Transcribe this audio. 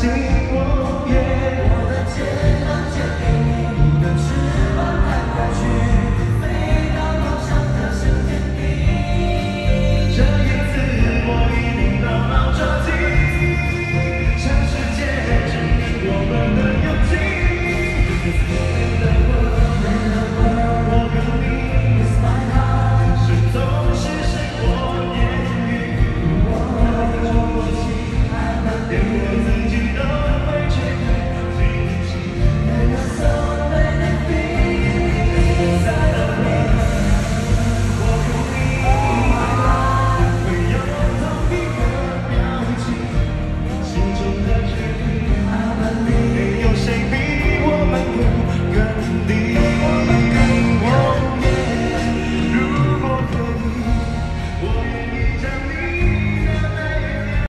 see.